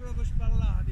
proprio spallati